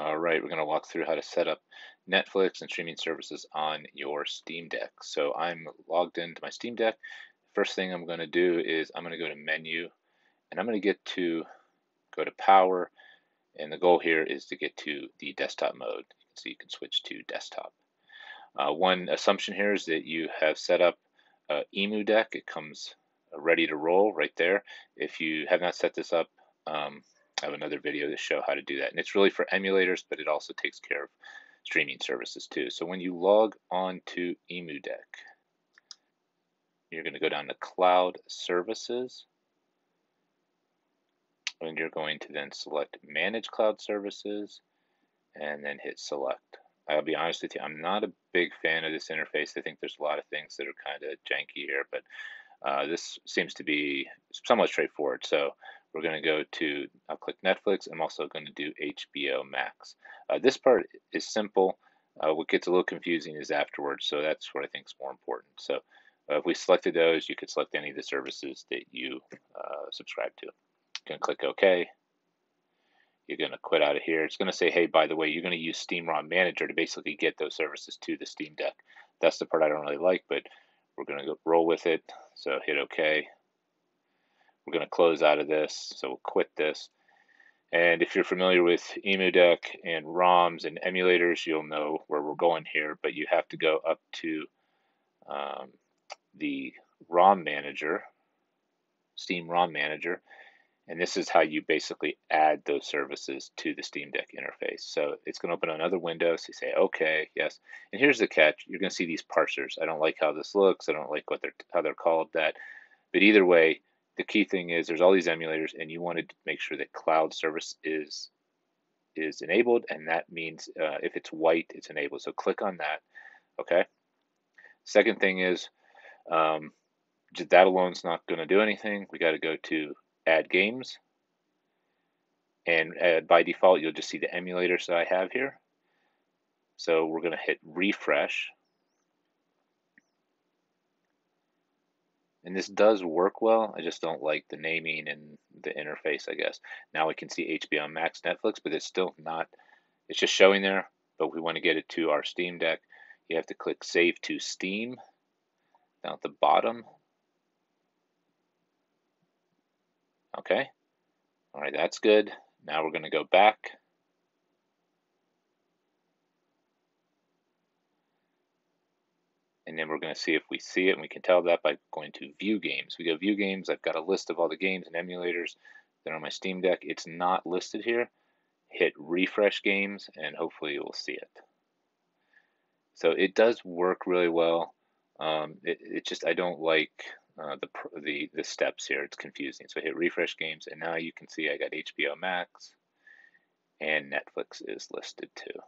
All right, we're going to walk through how to set up Netflix and streaming services on your Steam Deck. So I'm logged into my Steam Deck. First thing I'm going to do is I'm going to go to Menu, and I'm going to get to go to Power, and the goal here is to get to the desktop mode. So you can switch to desktop. Uh, one assumption here is that you have set up uh, EmuDeck. It comes ready to roll right there. If you have not set this up, um, I have another video to show how to do that. And it's really for emulators, but it also takes care of streaming services too. So when you log on to EmuDeck, you're going to go down to Cloud Services. And you're going to then select Manage Cloud Services and then hit Select. I'll be honest with you, I'm not a big fan of this interface. I think there's a lot of things that are kind of janky here, but uh, this seems to be somewhat straightforward. So we're going to go to, I'll click Netflix. I'm also going to do HBO Max. Uh, this part is simple. Uh, what gets a little confusing is afterwards, so that's what I think is more important. So uh, if we selected those, you could select any of the services that you uh, subscribe to. You're going to click OK. You're going to quit out of here. It's going to say, hey, by the way, you're going to use Steam ROM Manager to basically get those services to the Steam Deck. That's the part I don't really like, but we're going to roll with it. So hit OK. We're going to close out of this, so we'll quit this. And if you're familiar with EmuDeck and ROMs and emulators, you'll know where we're going here, but you have to go up to um, the ROM manager, Steam ROM manager, and this is how you basically add those services to the Steam Deck interface. So it's going to open another window. So you say, okay, yes. And here's the catch. You're going to see these parsers. I don't like how this looks. I don't like what they're, how they're called that. But either way, the key thing is there's all these emulators and you want to make sure that cloud service is is enabled and that means uh, if it's white it's enabled so click on that okay second thing is um, that alone is not going to do anything we got to go to add games and uh, by default you'll just see the emulators that I have here so we're going to hit refresh And this does work well. I just don't like the naming and the interface, I guess. Now we can see HBO Max Netflix, but it's still not, it's just showing there. But we want to get it to our Steam Deck. You have to click Save to Steam down at the bottom. Okay. All right, that's good. Now we're going to go back and then we're going to see if we see it, and we can tell that by going to View Games. We go View Games, I've got a list of all the games and emulators that are on my Steam Deck. It's not listed here. Hit Refresh Games, and hopefully you will see it. So it does work really well. Um, it, it just, I don't like uh, the, the, the steps here. It's confusing. So I hit Refresh Games, and now you can see I got HBO Max, and Netflix is listed too.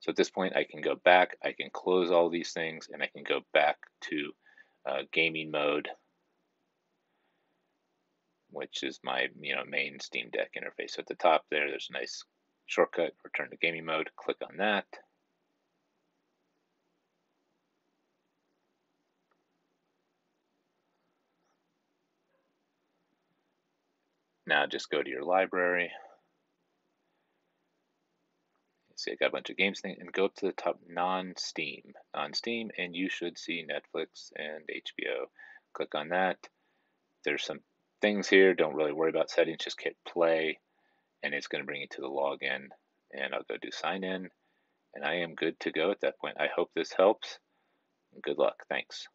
So at this point, I can go back, I can close all these things, and I can go back to uh, gaming mode, which is my you know main Steam Deck interface. So at the top there, there's a nice shortcut, return to gaming mode, click on that. Now just go to your library, See, I got a bunch of games thing, and go up to the top non-Steam, non-Steam, and you should see Netflix and HBO. Click on that. There's some things here. Don't really worry about settings. Just hit play, and it's going to bring you to the login. And I'll go do sign in, and I am good to go at that point. I hope this helps. Good luck. Thanks.